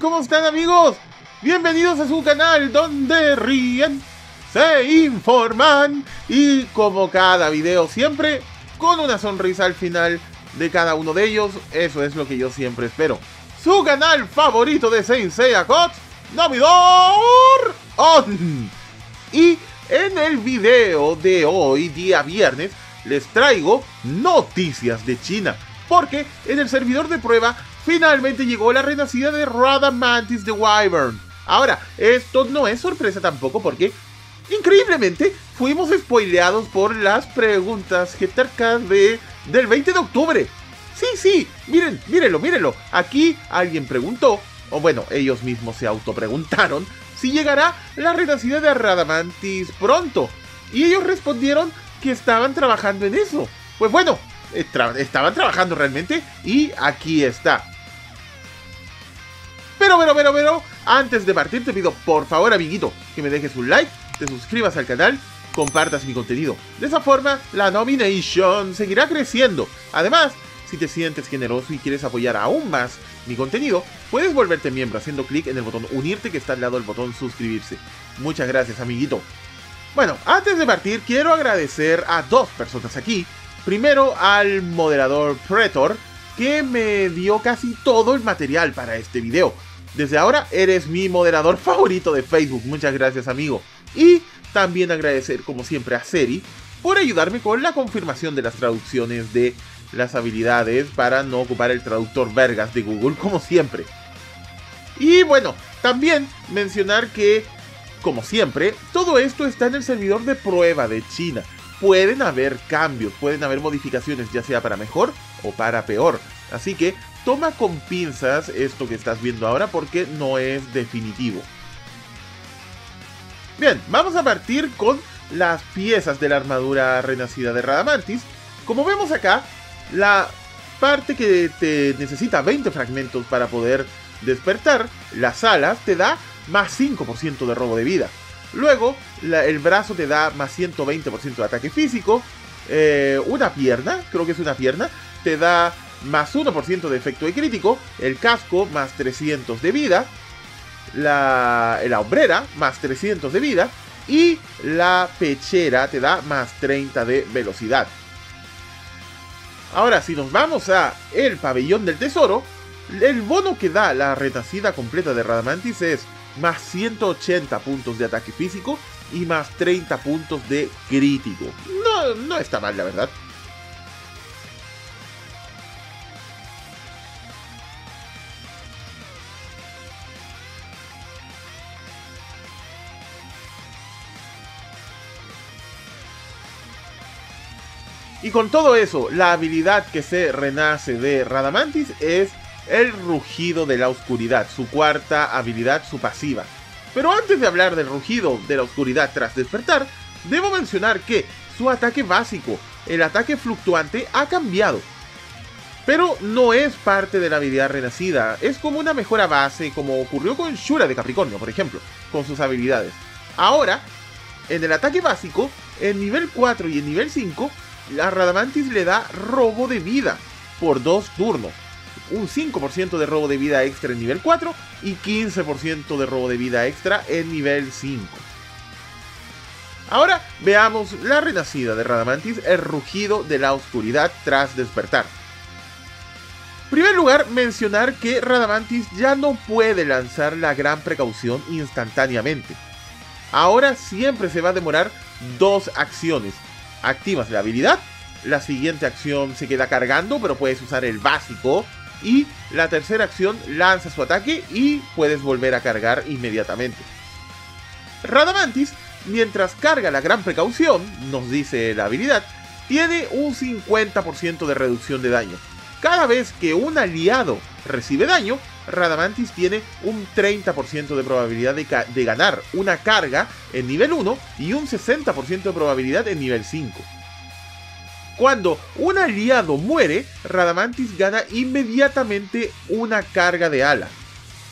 ¿Cómo están amigos? Bienvenidos a su canal donde ríen, se informan y como cada video siempre, con una sonrisa al final de cada uno de ellos, eso es lo que yo siempre espero. Su canal favorito de Saint Seiya COD, Navidor On. Y en el video de hoy, día viernes, les traigo noticias de China. Porque en el servidor de prueba finalmente llegó la renacida de Radamantis de Wyvern. Ahora, esto no es sorpresa tampoco porque, increíblemente, fuimos spoileados por las preguntas GTRK de, del 20 de octubre. Sí, sí, miren, mírenlo, mírenlo. Aquí alguien preguntó, o bueno, ellos mismos se autopreguntaron, si llegará la renacida de Radamantis pronto. Y ellos respondieron que estaban trabajando en eso. Pues bueno, estaban trabajando realmente y aquí está. Pero, pero, pero, pero, antes de partir te pido por favor, amiguito, que me dejes un like, te suscribas al canal, compartas mi contenido. De esa forma, la nomination seguirá creciendo. Además, si te sientes generoso y quieres apoyar aún más mi contenido, puedes volverte miembro haciendo clic en el botón unirte que está al lado del botón suscribirse. Muchas gracias, amiguito. Bueno, antes de partir, quiero agradecer a dos personas aquí. Primero al moderador Pretor, que me dio casi todo el material para este video. Desde ahora eres mi moderador favorito de Facebook, muchas gracias amigo. Y también agradecer como siempre a Seri por ayudarme con la confirmación de las traducciones de las habilidades para no ocupar el traductor vergas de Google como siempre. Y bueno, también mencionar que, como siempre, todo esto está en el servidor de prueba de China. Pueden haber cambios, pueden haber modificaciones, ya sea para mejor o para peor. Así que toma con pinzas esto que estás viendo ahora porque no es definitivo. Bien, vamos a partir con las piezas de la armadura renacida de Radamantis. Como vemos acá, la parte que te necesita 20 fragmentos para poder despertar, las alas te da más 5% de robo de vida. Luego, el brazo te da más 120% de ataque físico. Eh, una pierna, creo que es una pierna, te da más 1% de efecto de crítico, el casco más 300 de vida, la, la hombrera más 300 de vida y la pechera te da más 30 de velocidad. Ahora, si nos vamos a el pabellón del tesoro, el bono que da la renacida completa de Radamantis es más 180 puntos de ataque físico y más 30 puntos de crítico. No, no está mal, la verdad. Y con todo eso, la habilidad que se renace de Radamantis es el rugido de la oscuridad, su cuarta habilidad, su pasiva. Pero antes de hablar del rugido de la oscuridad tras despertar, debo mencionar que su ataque básico, el ataque fluctuante, ha cambiado. Pero no es parte de la habilidad renacida, es como una mejora base, como ocurrió con Shura de Capricornio, por ejemplo, con sus habilidades. Ahora, en el ataque básico, en nivel 4 y en nivel 5, la Radamantis le da robo de vida por dos turnos. Un 5% de robo de vida extra en nivel 4 y 15% de robo de vida extra en nivel 5. Ahora veamos la renacida de Radamantis, el rugido de la oscuridad tras despertar. En primer lugar, mencionar que Radamantis ya no puede lanzar la gran precaución instantáneamente. Ahora siempre se va a demorar dos acciones, activas la habilidad, la siguiente acción se queda cargando, pero puedes usar el básico. Y la tercera acción lanza su ataque y puedes volver a cargar inmediatamente. Radamantis, mientras carga la gran precaución, nos dice la habilidad, tiene un 50% de reducción de daño. Cada vez que un aliado recibe daño, Radamantis tiene un 30% de probabilidad de, ganar una carga en nivel 1 y un 60% de probabilidad en nivel 5. Cuando un aliado muere, Radamantis gana inmediatamente una carga de ala.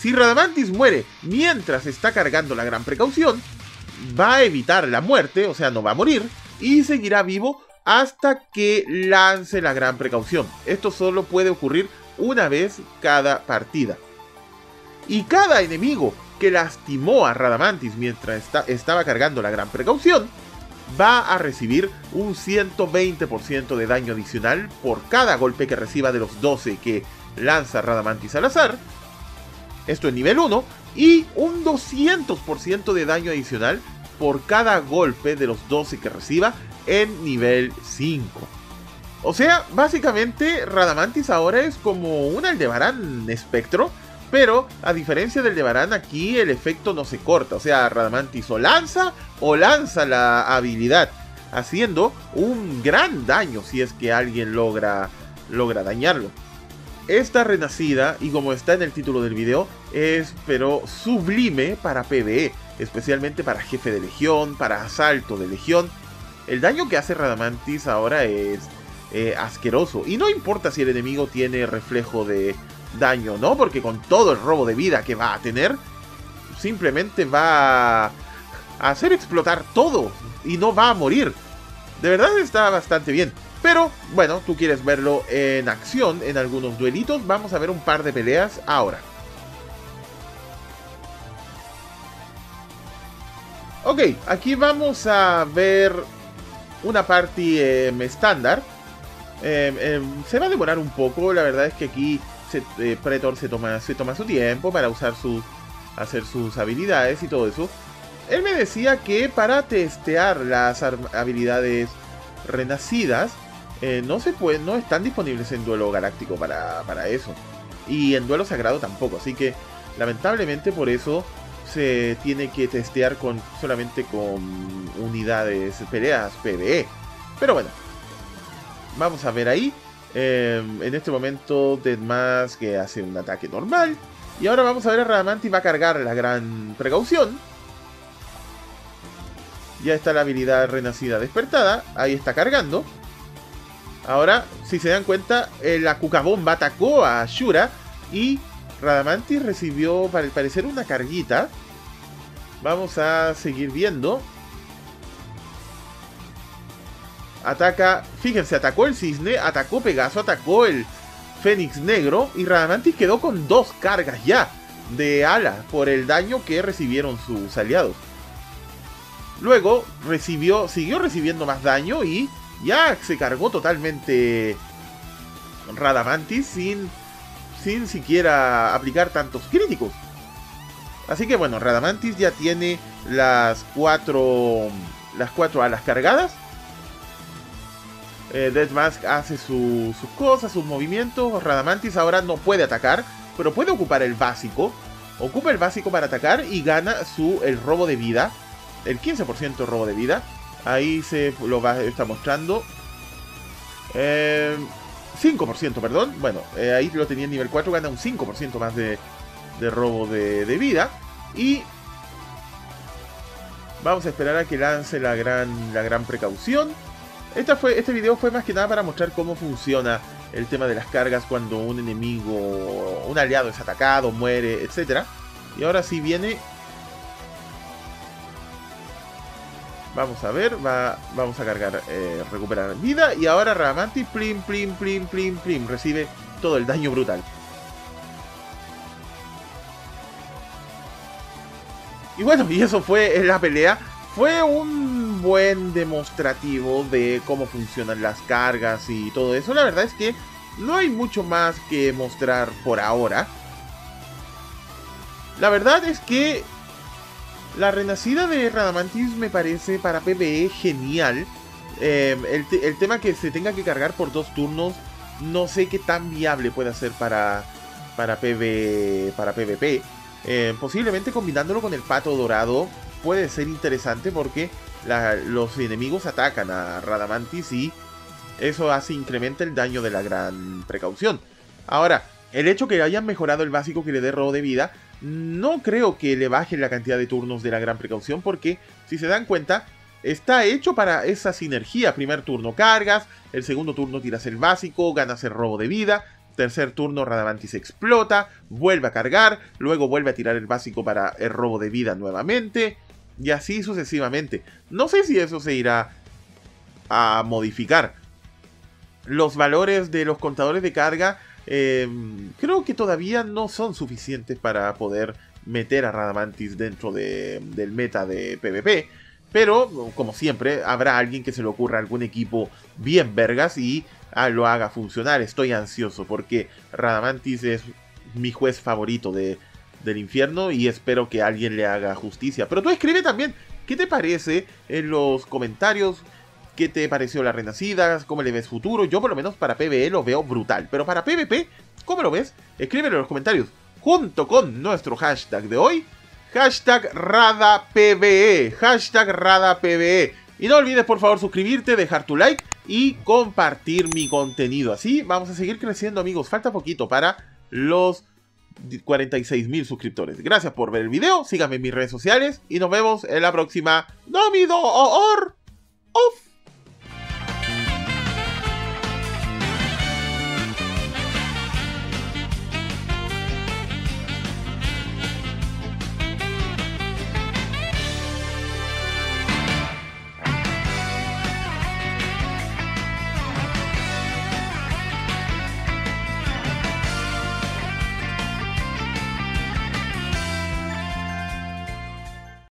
Si Radamantis muere mientras está cargando la gran precaución, va a evitar la muerte, o sea, no va a morir, y seguirá vivo hasta que lance la gran precaución. Esto solo puede ocurrir una vez cada partida. Y cada enemigo que lastimó a Radamantis mientras estaba cargando la gran precaución, va a recibir un 120% de daño adicional por cada golpe que reciba de los 12 que lanza Radamantis al azar. Esto en nivel 1. Y un 200% de daño adicional por cada golpe de los 12 que reciba en nivel 5. O sea, básicamente Radamantis ahora es como un Aldebarán espectro. Pero a diferencia del Aldebarán, aquí el efecto no se corta. O sea, Radamantis o lanza o lanza la habilidad. Haciendo un gran daño si es que alguien logra, logra dañarlo. Esta renacida, y como está en el título del video, es pero sublime para PvE, especialmente para jefe de legión, para asalto de legión. El daño que hace Radamantis ahora es eh, asqueroso, y no importa si el enemigo tiene reflejo de daño, ¿no? Porque con todo el robo de vida que va a tener, simplemente va a hacer explotar todo y no va a morir. De verdad está bastante bien. Pero bueno, tú quieres verlo en acción en algunos duelitos. Vamos a ver un par de peleas ahora. Ok, aquí vamos a ver una party em, estándar. Em, em, se va a demorar un poco, la verdad es que aquí eh, Pretor se toma, se toma su tiempo para usar su, hacer sus habilidades y todo eso. Él me decía que para testear las habilidades renacidas, eh, no se puede, no están disponibles en duelo galáctico para, para eso. Y en duelo sagrado tampoco. Así que lamentablemente por eso se tiene que testear con solamente con unidades peleas PvE. Pero bueno, vamos a ver ahí. Em, en este momento más que hace un ataque normal. Y ahora vamos a ver a Radamanti va a cargar la gran precaución. Ya está la habilidad renacida despertada. Ahí está cargando. Ahora, si se dan cuenta, eh, la Cucabomba atacó a Shura y Radamantis recibió, para parecer, una carguita. Vamos a seguir viendo. Ataca, fíjense, atacó el cisne, atacó Pegaso, atacó el Fénix Negro y Radamantis quedó con dos cargas ya de ala por el daño que recibieron sus aliados. Luego recibió, siguió recibiendo más daño y ya se cargó totalmente Radamantis sin, sin siquiera aplicar tantos críticos. Así que bueno, Radamantis ya tiene las cuatro, las cuatro alas cargadas. Eh, Deathmask hace sus cosas, sus movimientos. Radamantis ahora no puede atacar, pero puede ocupar el básico. Ocupa el básico para atacar y gana su, el robo de vida el 15% robo de vida. Ahí se lo va, está mostrando. 5%, eh, perdón. Bueno, eh, ahí lo tenía en nivel 4, gana un 5% más de, de robo de, vida. Y vamos a esperar a que lance la gran, la gran precaución. Esta fue, este video fue más que nada para mostrar cómo funciona el tema de las cargas cuando un enemigo, un aliado es atacado, muere, etc. Y ahora sí viene Vamos a ver, va, vamos a cargar, eh, recuperar vida. Y ahora Radamanti, plim, plim, plim, plim, plim, recibe todo el daño brutal. Y bueno, y eso fue la pelea. Fue un buen demostrativo de cómo funcionan las cargas y todo eso. La verdad es que no hay mucho más que mostrar por ahora. La verdad es que la renacida de Radamantis me parece para PvE genial. Em, el, tema que se tenga que cargar por dos turnos, no sé qué tan viable puede ser para, para, para PvP. Em, posiblemente combinándolo con el pato dorado puede ser interesante porque los enemigos atacan a Radamantis y eso hace incrementa el daño de la gran precaución. Ahora, el hecho que hayan mejorado el básico que le dé robo de vida no creo que le baje la cantidad de turnos de la gran precaución porque, si se dan cuenta, está hecho para esa sinergia. Primer turno cargas, el segundo turno tiras el básico, ganas el robo de vida, tercer turno Radamantis explota, vuelve a cargar, luego vuelve a tirar el básico para el robo de vida nuevamente, y así sucesivamente. No sé si eso se irá a modificar. Los valores de los contadores de carga em, creo que todavía no son suficientes para poder meter a Radamantis dentro del meta de PvP. Pero, como siempre, habrá alguien que se le ocurra algún equipo bien vergas y ah, lo haga funcionar. Estoy ansioso porque Radamantis es mi juez favorito de, del infierno y espero que alguien le haga justicia. Pero tú escribe también, ¿qué te parece en los comentarios? ¿Qué te pareció la renacida? ¿Cómo le ves futuro? Yo por lo menos para PvE lo veo brutal. Pero para PvP, ¿cómo lo ves? Escríbelo en los comentarios. Junto con nuestro hashtag de hoy. Hashtag RadaPVE. Hashtag RadaPVE. Y no olvides por favor suscribirte, dejar tu like y compartir mi contenido. Así vamos a seguir creciendo amigos. Falta poquito para los 46 mil suscriptores. Gracias por ver el video, síganme en mis redes sociales y nos vemos en la próxima. Domido or off.